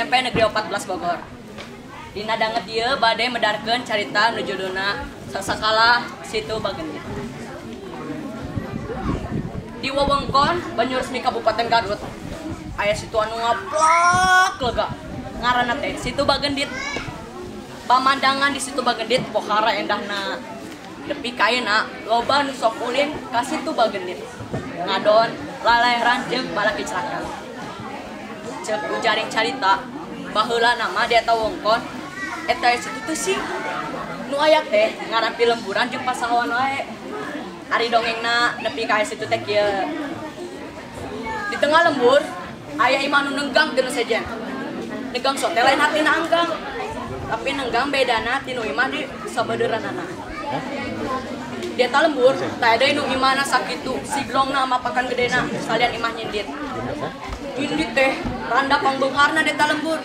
SMP Negeri 14 Bogor. Dina danget ieu bade medarkeun carita nu judulna Sasakala Situ Bagendit. Di wewengkon Banyuresmi Kabupaten Garut aya situ anu ngaplak lega ngaranna teh Situ Bagendit. Pamandangan di Situ Bagendit pohara endahna Depi kaina loba nu sok ulin ka Situ Bagendit. Ngadon laleran jeung balaki celaka. Cek ujaring carita baheula nama dia eta wongkon. Eta situ teh sih nu aya teh ngarampi lemburan jeung pasahawan wae. Ari dongengna nepi ka situ teh kieu. Di tengah lembur aya imah nu nenggang tinu sejen. Nenggang sok teh lain hati anggang tapi nenggang bedana tinu imah di sabeudeurana dia tak lembur tak ada nu imana sakitu siglong nama pakan gedena sekalian imah nyindit nyindit teh randa pangbeungharna dia tak lembur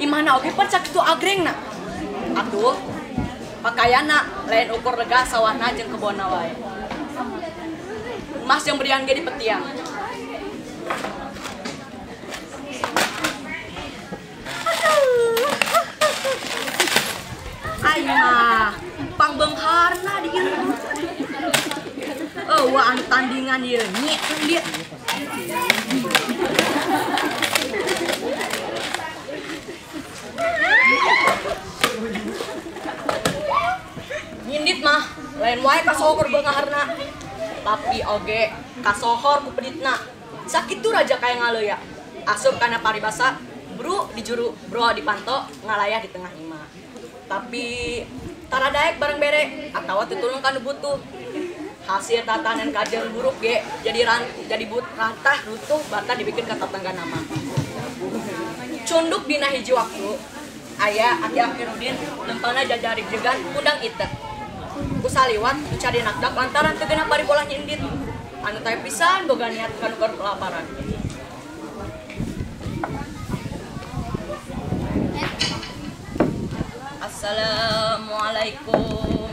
imana oke pan sakitu agrengna atuh pakaiana lain ukur lega sawahna jeung kebonna wae Mas yang berian di petiang. Ayo mah, pangbeungharna di ieu. Oh, wah anu tandingan ieu nyi dia. Nyindit mah, lain wae kasohor beungaharna. Tapi oge kasohor ku peditna. Sakitu raja kaya ngaleya. Asup kana paribasa, bro di juru, bro di panto, ngalayah di tengah imah. Tapi tara daek bareng bere atau tutulung kanu butuh hasil tatanan kajeng buruk ge. Jadi ran jadi but rantah rutuh bata dibikin kata tangga nama. Cunduk dina hiji waktu ayah aki aki rudin lempana jajari jegan undang ite kusaliwat cari nakdak lantaran tegena pari bola nyindit anu teh pisan boga niat kanu keur kelaparan Assalamualaikum.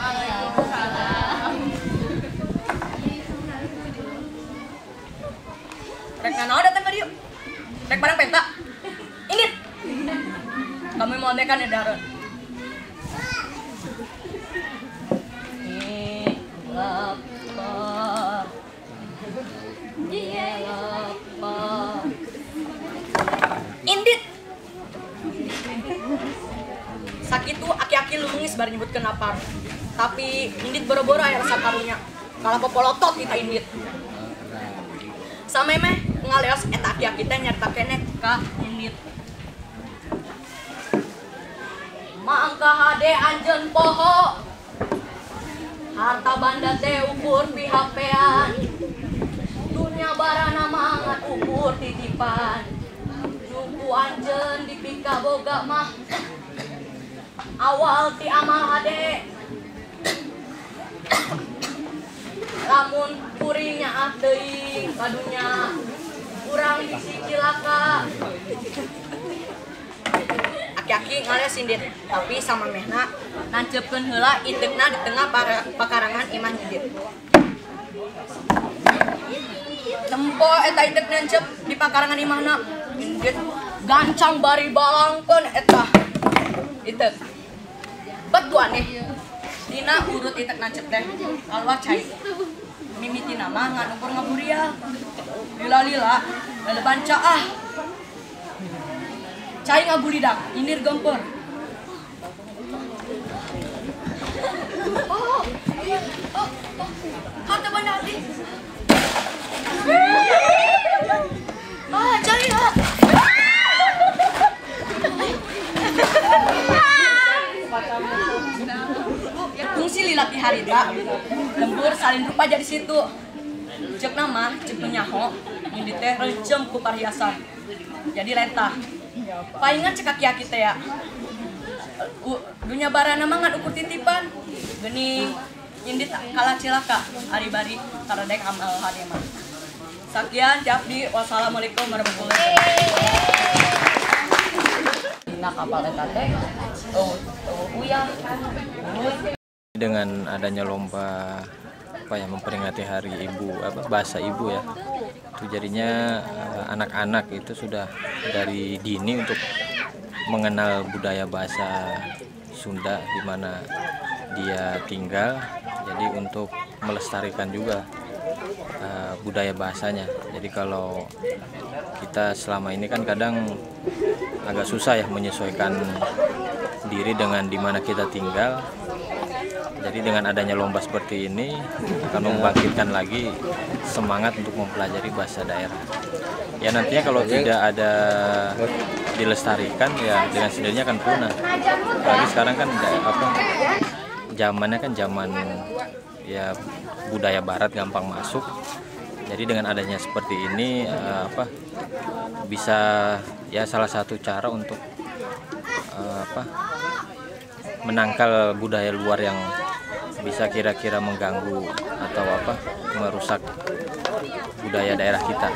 Rek Ih, lapar. Dia lapar. Indit. Sakitu aki-aki lungis bar nyebutkeun lapar. Tapi Indit boro-boro aya rasa karunya. Kalau popolotot kita Indit. Sama meh ngaleos eta aki-aki teh nyarita keneh ka Indit. Mangka hade anjeun poho. Harta banda teh ukur pihapean. Dunia barana mangat ukur titipan. Nuku anjeun dipika boga mah awal ti amal hade lamun kurinya ah teuing kadunya kurang bisi cilaka aki-aki ngalias sindit tapi sama mehna nancepkeun heula itekna di tengah para pakarangan imah nyindit tempo eta itek nancep di pakarangan imahna? Indit gancang bari balangkeun eta. Itek betuan nih. Dina urut itek nancep teh. Kalwa cai. Mimiti nama ngan ukur ngaburia lila lila lele banca ah cai ngabulidak inir gempur. Oh oh oh. Harta banda hati ah cai ah. Fungsi lilati harita lembur salin rupa jadi situ. Cek nama cek nyaho ini teh rencem ku perhiasan. Jadi rentah palingan cek kaki kita ya. Dunia barana mangan ukur titipan. Geni indit kalah cilaka ari bari karadek amal hadema Sekian Japdi, wassalamualaikum warahmatullahi wabarakatuh. Dina kapal oh, oh, uyah, dengan adanya lomba apa ya memperingati hari ibu apa bahasa ibu ya. Itu jadinya eh, anak-anak itu sudah dari dini untuk mengenal budaya bahasa Sunda di mana dia tinggal. Jadi untuk melestarikan juga uh, budaya bahasanya. Jadi kalau kita selama ini kan kadang agak susah ya menyesuaikan diri dengan di mana kita tinggal jadi dengan adanya lomba seperti ini akan membangkitkan lagi semangat untuk mempelajari bahasa daerah. Ya nantinya kalau tidak ada dilestarikan ya dengan sendirinya akan punah. Apalagi sekarang kan apa zamannya kan zaman ya budaya barat gampang masuk. Jadi dengan adanya seperti ini eh, apa bisa ya salah satu cara untuk eh, apa menangkal budaya luar yang bisa kira-kira mengganggu atau apa merusak budaya daerah kita